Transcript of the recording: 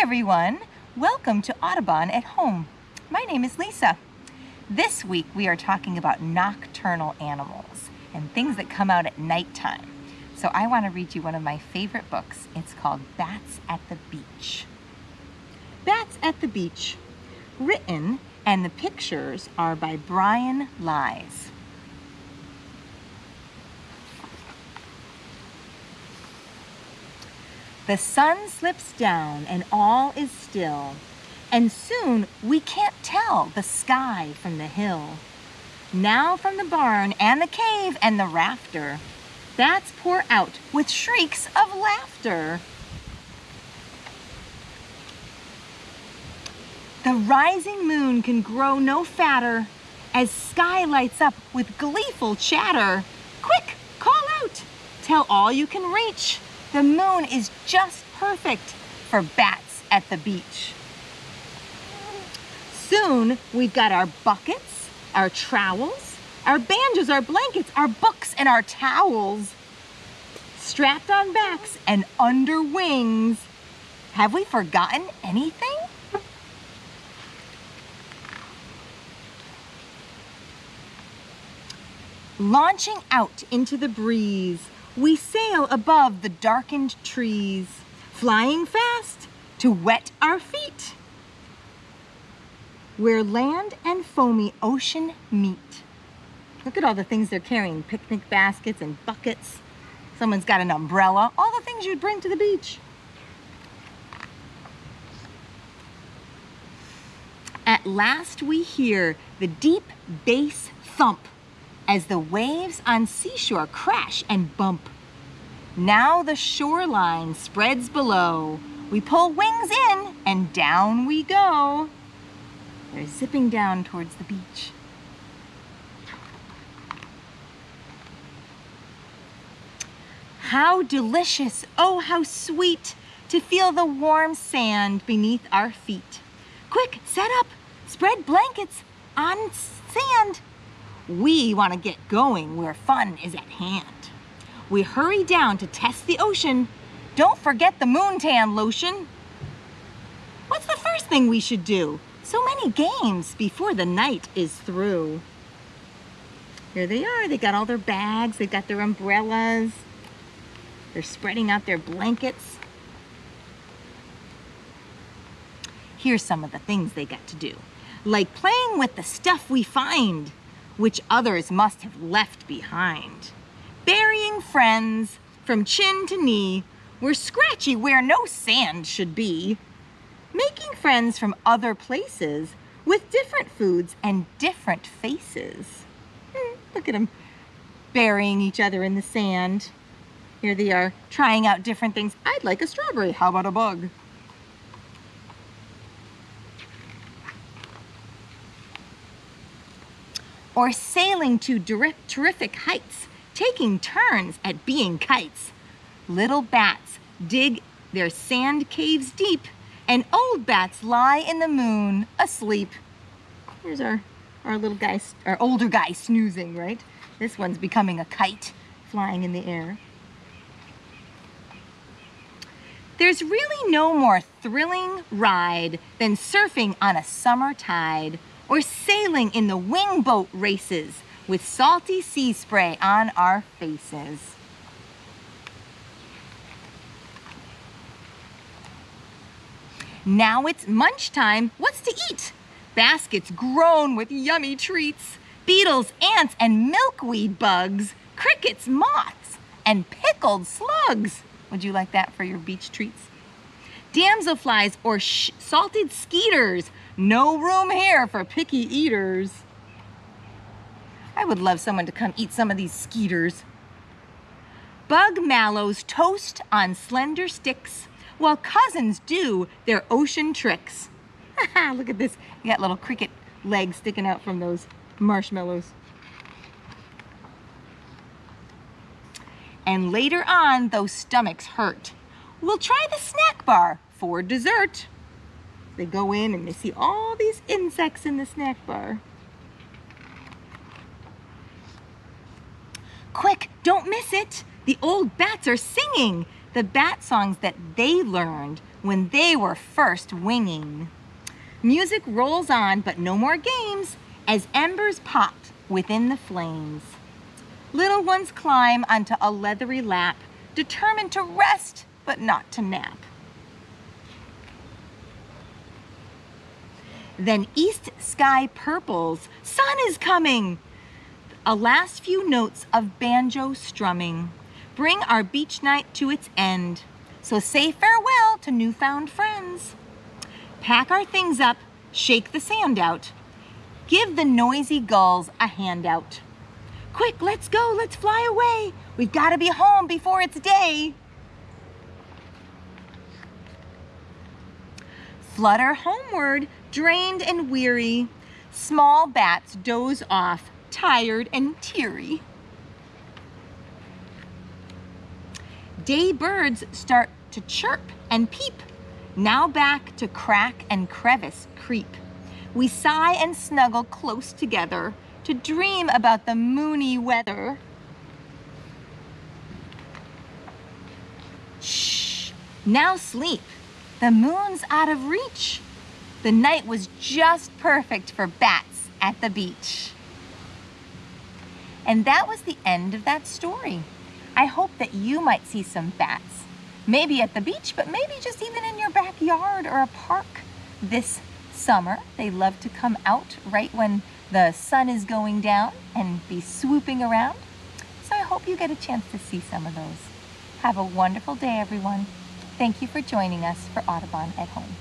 everyone. Welcome to Audubon at Home. My name is Lisa. This week we are talking about nocturnal animals and things that come out at nighttime. So I want to read you one of my favorite books. It's called Bats at the Beach. Bats at the Beach, written and the pictures are by Brian Lies. The sun slips down and all is still, and soon we can't tell the sky from the hill. Now from the barn and the cave and the rafter, bats pour out with shrieks of laughter. The rising moon can grow no fatter as sky lights up with gleeful chatter. Quick, call out, tell all you can reach the moon is just perfect for bats at the beach. Soon we've got our buckets, our trowels, our banjos, our blankets, our books, and our towels strapped on backs and under wings. Have we forgotten anything? Launching out into the breeze, we sail above the darkened trees, flying fast to wet our feet. Where land and foamy ocean meet. Look at all the things they're carrying, picnic baskets and buckets. Someone's got an umbrella, all the things you'd bring to the beach. At last we hear the deep bass thump as the waves on seashore crash and bump. Now the shoreline spreads below. We pull wings in and down we go. They're zipping down towards the beach. How delicious, oh how sweet to feel the warm sand beneath our feet. Quick, set up, spread blankets on sand. We want to get going where fun is at hand. We hurry down to test the ocean. Don't forget the moontan lotion. What's the first thing we should do? So many games before the night is through. Here they are. They got all their bags. They got their umbrellas. They're spreading out their blankets. Here's some of the things they got to do. Like playing with the stuff we find which others must have left behind. Burying friends from chin to knee, we're scratchy where no sand should be. Making friends from other places with different foods and different faces. Hmm, look at them burying each other in the sand. Here they are trying out different things. I'd like a strawberry. How about a bug? Or sailing to terrific heights, taking turns at being kites. Little bats dig their sand caves deep, and old bats lie in the moon asleep. Here's our, our little guy, our older guy snoozing, right? This one's becoming a kite flying in the air. There's really no more thrilling ride than surfing on a summer tide or sailing in the wingboat races with salty sea spray on our faces. Now it's munch time. What's to eat? Baskets groan with yummy treats. Beetles, ants, and milkweed bugs. Crickets, moths, and pickled slugs. Would you like that for your beach treats? Damselflies or salted skeeters no room here for picky eaters. I would love someone to come eat some of these skeeters. Bug mallows toast on slender sticks while cousins do their ocean tricks. Look at this. You got little cricket legs sticking out from those marshmallows. And later on, those stomachs hurt. We'll try the snack bar for dessert. They go in and they see all these insects in the snack bar. Quick, don't miss it. The old bats are singing the bat songs that they learned when they were first winging. Music rolls on, but no more games as embers popped within the flames. Little ones climb onto a leathery lap, determined to rest but not to nap. Then east sky purples, sun is coming. A last few notes of banjo strumming bring our beach night to its end. So say farewell to newfound friends. Pack our things up, shake the sand out. Give the noisy gulls a handout. Quick, let's go, let's fly away. We've got to be home before it's day. Flutter homeward, drained and weary. Small bats doze off, tired and teary. Day birds start to chirp and peep. Now back to crack and crevice creep. We sigh and snuggle close together to dream about the moony weather. Shh, now sleep. The moon's out of reach. The night was just perfect for bats at the beach. And that was the end of that story. I hope that you might see some bats, maybe at the beach, but maybe just even in your backyard or a park this summer. They love to come out right when the sun is going down and be swooping around. So I hope you get a chance to see some of those. Have a wonderful day, everyone. Thank you for joining us for Audubon at Home.